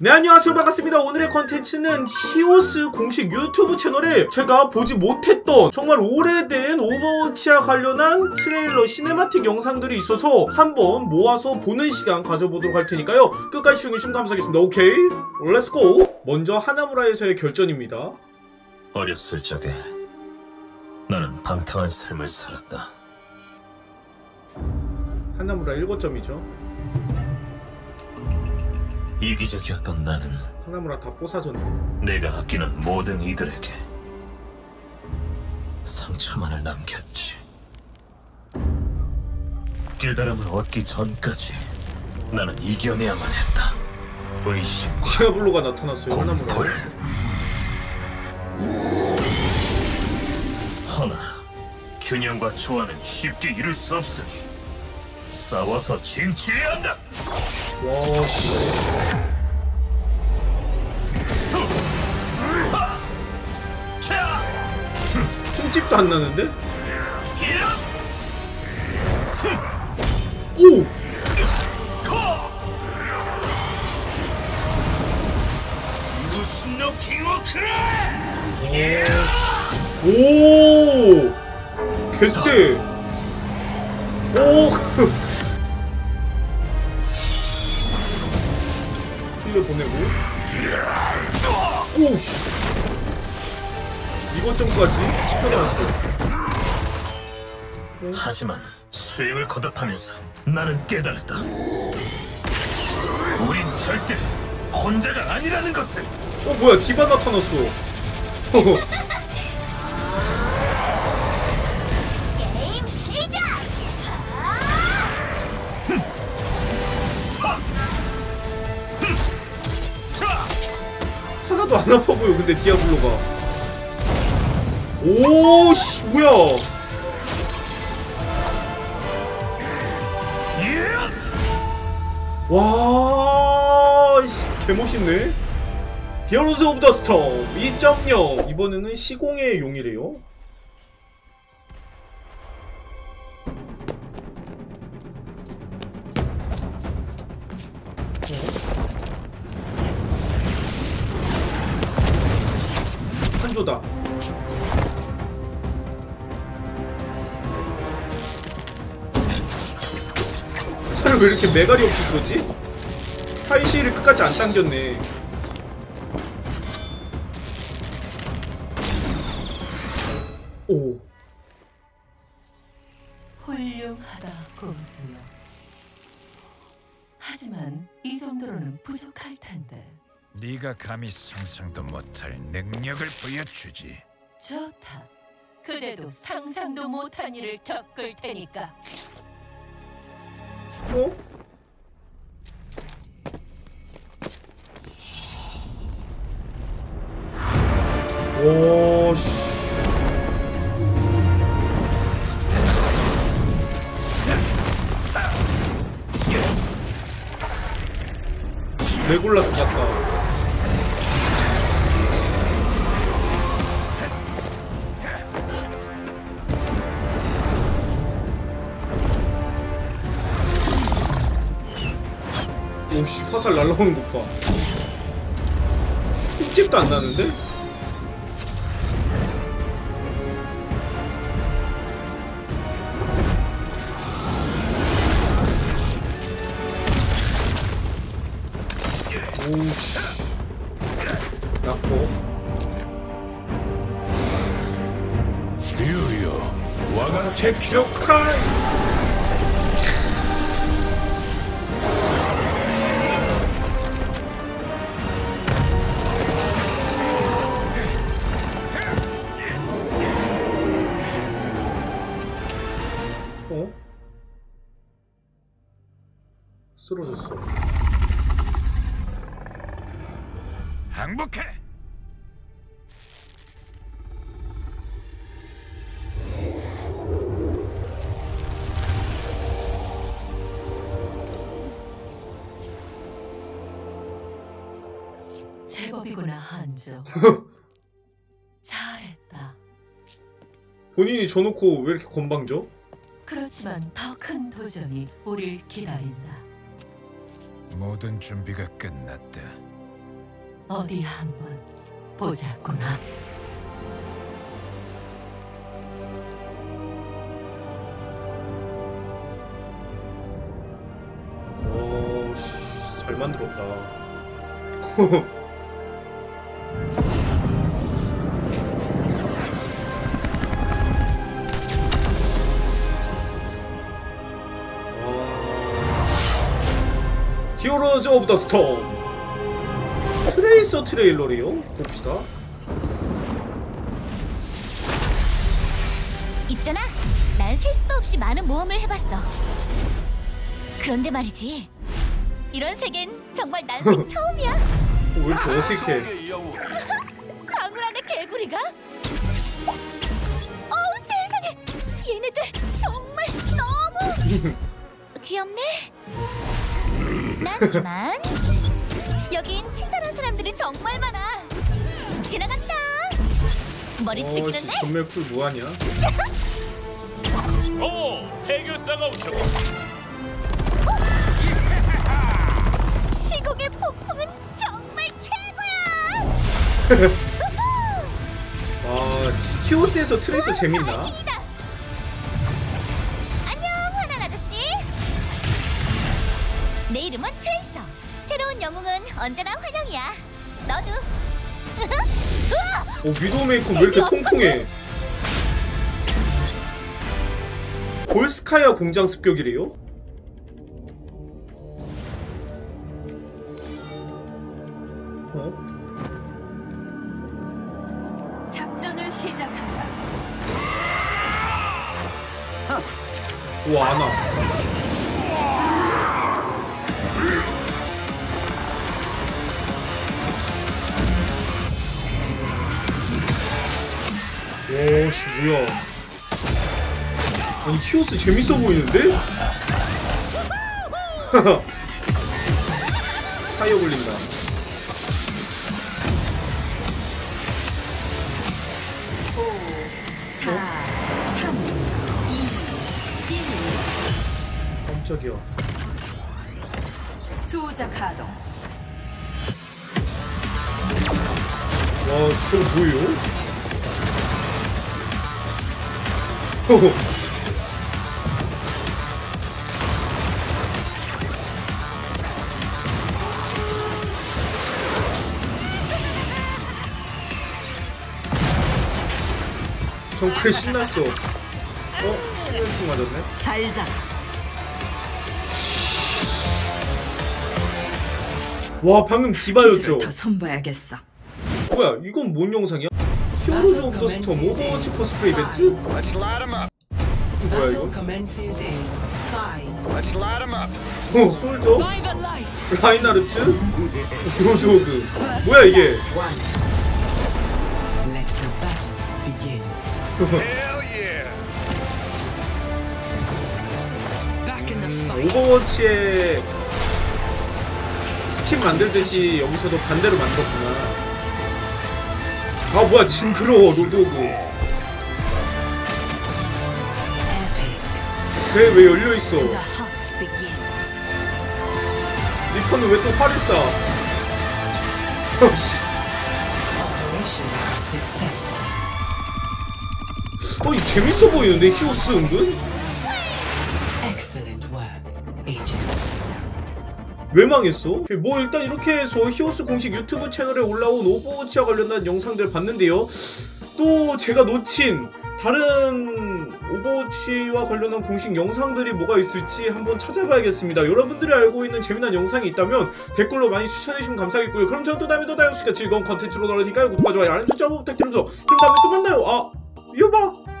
네 안녕하세요. 반갑습니다. 오늘의 컨텐츠는 히오스 공식 유튜브 채널에 제가 보지 못했던 정말 오래된 오버워치와 관련한 트레일러 cinematic 영상들이 있어서 한번 모아서 보는 시간 가져보도록 할 테니까요. 끝까지 시청해주시면 감사하겠습니다. 오케이? Let's go 먼저 하나무라에서의 결전입니다. 어렸을 적에 나는 방탕한 삶을 살았다. 하나무라 1거점이죠 이기적이었던 나는 하나무라 다 뽀사졌네 내가 아끼는 모든 이들에게 상처만을 남겼지. 깨달음을 얻기 전까지 나는 이겨내야만 했다. 의심과 디아블로가 나타났어요 하나무라 공포를. 허나 균형과 조화는 쉽게 이룰 수 없으니 싸워서 쟁취해야 한다. 와씨 자, 흠집도 안 나는데? 오! 오! 개쎄! 오! 힐러 보내고. 오! 씨. 이것 점까지 시켜놨어. 하지만 수행을 거듭하면서 나는 깨달았다. 우린 절대 혼자가 아니라는 것을. 어, 뭐야, 디바 나타났어. 하나도 안 아파 보여, 근데 디아블로가. 오, 씨, 뭐야. 예! 와, 씨, 개멋있네. 히어로즈 오브 더 스톰 2.0 이번에는 시공의 용이래요. 한조다. 칼을 왜 이렇게 매가리 없이 쏘지? 활시위를 끝까지 안 당겼네. 오. 훌륭하다, 고수여. 하지만 이 정도로는 부족할 텐데. 네가 감히 상상도 못할 능력을 보여주지. 좋다. 그대도 상상도 못한 일을 겪을 테니까. 어? 오, 씨. 레골라스 같다. 오씨 화살 날라오는 것 봐. 흠집도 안 나는데? 오씨. 낙고. 유유, 와가 제키로카이! 쓰러졌어. 항복해. 제법이구나, 한조. 잘했다. 본인이 져놓고 왜 이렇게 건방져? 그렇지만 더 큰 도전이 우릴 기다린다. 모든 준비가 끝났다. 어디 한번 보자꾸나. 오, 씨, 잘 만들었다. 히어로즈 오브 더 스톰 트레이서 트레일러래요? 봅시다. 있잖아. 난 셀 수도 없이 많은 모험을 해봤어. 그런데 말이지. 이런 세계는 정말 난생 처음이야. 어, 왜 이렇게 어색해? 강물 안에 개구리가? 어우 세상에! 얘네들 정말 너무 귀엽네. 난 이만. 여긴 친절한 사람들이 정말 많아. 지나간다. 머리 어, 씨, 죽이는데? 전멸 쿨 뭐하냐? 오, 해결사가 오셨고. 시공의 폭풍은 정말 최고야. 아, 히오스에서 트레이서 재밌나? 이름은 트레이서. 새로운 영웅은 언제나 환영이야. 너도. 우와! 어, 위도우 메이커 왜 이렇게 통통해? 볼스카야 공장 습격이래요? 어? 작전을 시작한다. 오, 씨, 뭐야. 아니, 히오스 재밌어 보이는데? 타이어 굴린다. 깜짝이야. 수호자 가동. 와, 저거 뭐예요? 정크에 신났어. 어? 신현충 맞았네? 잘 자. 와, 방금 디바였죠? 더. 뭐야, 이건 뭔 영상이야? 히어로즈 오브 더 스톰 오버워치 코스프레 이벤트? Let's light 'em up. 뭐야, 이거? commences in five. Let's light 'em up. 어, 솔저? 라인하르트? 로드오그. 뭐야, 이게? One. Let the battle begin. Hell yeah. Back in the fight. 오버워치에 스킨 만들듯이 여기서도 반대로 만들었구나. 아 뭐야 징그러워 로드호그. Epic. 배 왜 열려 있어? The hunt begins. 리퍼는 왜 또 활을 쏴? 씨. Operation successful. 어, 이 재밌어 보이는데 히오스 은근? Excellent work, agents. 왜 망했어? 뭐 일단 이렇게 해서 히오스 공식 유튜브 채널에 올라온 오버워치와 관련된 영상들 봤는데요. 또 제가 놓친 다른 오버워치와 관련한 공식 영상들이 뭐가 있을지 한번 찾아봐야겠습니다. 여러분들이 알고 있는 재미난 영상이 있다면 댓글로 많이 추천해주시면 감사하겠고요. 그럼 저는 또 다음에 또 다양하고 즐거운 컨텐츠로 돌아오니까요. 구독과 좋아요, 알림 설정 한번 부탁드리면서 그럼 다음에 또 만나요. 아, 이거 봐.